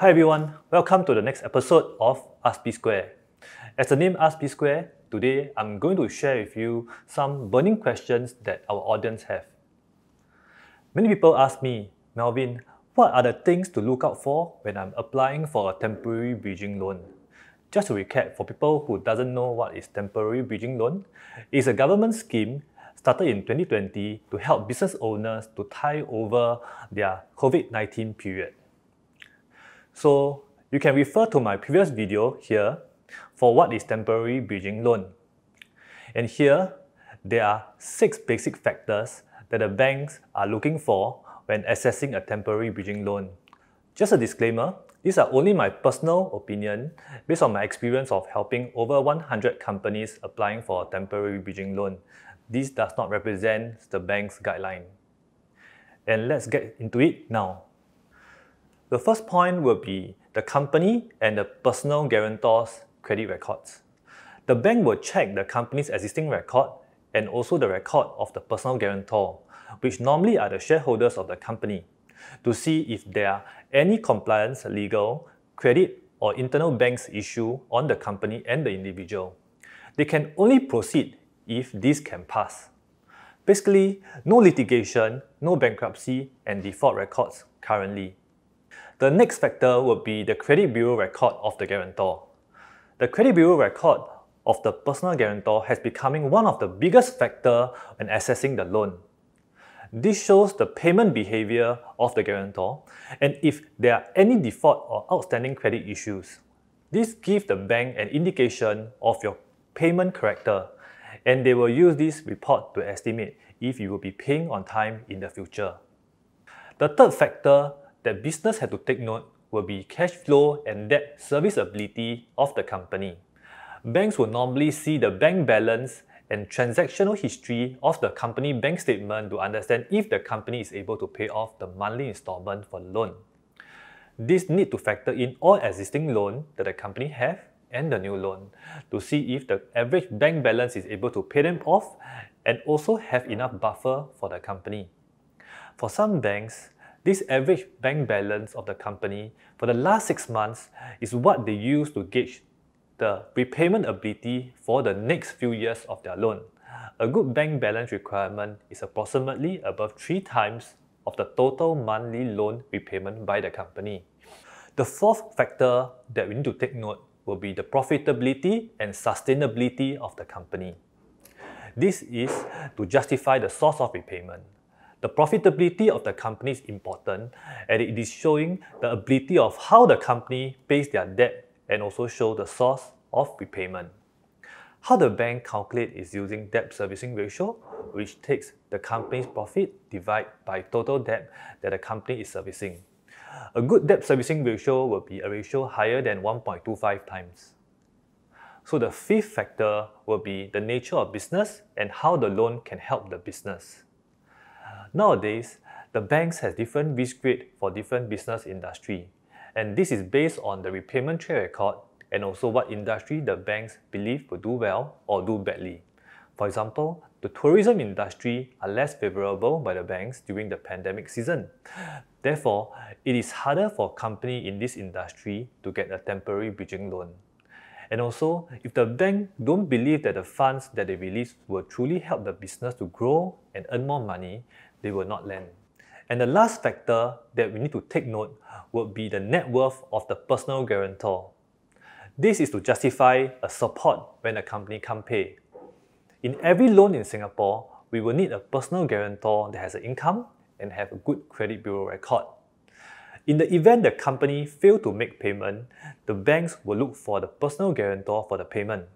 Hi everyone, welcome to the next episode of Ask Bizsquare. As the name Ask Bizsquare, today I'm going to share with you some burning questions that our audience have. Many people ask me, Melvin, what are the things to look out for when I'm applying for a temporary bridging loan? Just to recap, for people who doesn't know what is temporary bridging loan, it's a government scheme started in 2020 to help business owners to tie over their COVID-19 period. So you can refer to my previous video here for what is temporary bridging loan. And here, there are six basic factors that the banks are looking for when assessing a temporary bridging loan. Just a disclaimer, these are only my personal opinion based on my experience of helping over 100 companies applying for a temporary bridging loan. This does not represent the bank's guideline. And let's get into it now. The first point will be the company and the personal guarantor's credit records. The bank will check the company's existing record and also the record of the personal guarantor, which normally are the shareholders of the company to see if there are any compliance, legal, credit, or internal banks issue on the company and the individual. They can only proceed if this can pass. Basically, no litigation, no bankruptcy, and default records currently. The next factor would be the credit bureau record of the guarantor. The credit bureau record of the personal guarantor has becoming one of the biggest factor when assessing the loan. This shows the payment behavior of the guarantor and if there are any default or outstanding credit issues. This gives the bank an indication of your payment character and they will use this report to estimate if you will be paying on time in the future. The third factor that business had to take note will be cash flow and debt serviceability of the company. Banks will normally see the bank balance and transactional history of the company bank statement to understand if the company is able to pay off the monthly installment for loan. This need to factor in all existing loan that the company have and the new loan to see if the average bank balance is able to pay them off and also have enough buffer for the company. For some banks, this average bank balance of the company for the last six months is what they use to gauge the repayment ability for the next few years of their loan. A good bank balance requirement is approximately above three times of the total monthly loan repayment by the company. The fourth factor that we need to take note will be the profitability and sustainability of the company. This is to justify the source of repayment. The profitability of the company is important and it is showing the ability of how the company pays their debt and also show the source of repayment. How the bank calculate is using debt servicing ratio, which takes the company's profit divided by total debt that the company is servicing. A good debt servicing ratio will be a ratio higher than 1.25 times. So the fifth factor will be the nature of business and how the loan can help the business. Nowadays, the banks have different risk grade for different business industry and this is based on the repayment track record and also what industry the banks believe will do well or do badly. For example, the tourism industry are less favorable by the banks during the pandemic season. Therefore, it is harder for company in this industry to get a temporary bridging loan. And also, if the bank don't believe that the funds that they release will truly help the business to grow and earn more money, they will not lend. And the last factor that we need to take note would be the net worth of the personal guarantor. This is to justify a support when a company can't pay. In every loan in Singapore, we will need a personal guarantor that has an income and have a good credit bureau record. In the event the company fail to make payment, the banks will look for the personal guarantor for the payment.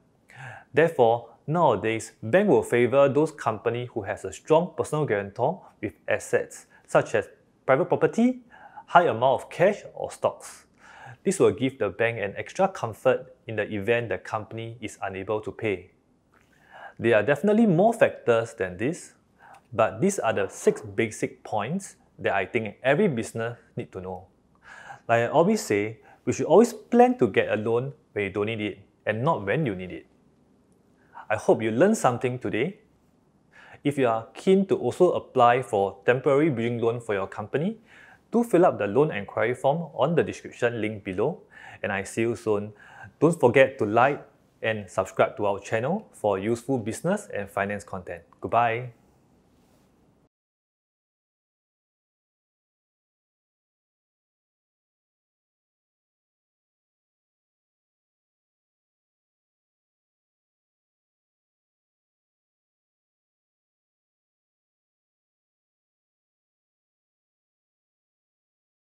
Therefore, nowadays, bank will favor those company who has a strong personal guarantor with assets such as private property, high amount of cash or stocks. This will give the bank an extra comfort in the event the company is unable to pay. There are definitely more factors than this, but these are the six basic points that I think every business need to know. Like I always say, we should always plan to get a loan when you don't need it and not when you need it. I hope you learned something today if you are keen to also apply for temporary bridging loan for your company, do fill up the loan enquiry form on the description link below and I see you soon. Don't forget to like and subscribe to our channel for useful business and finance content. Goodbye.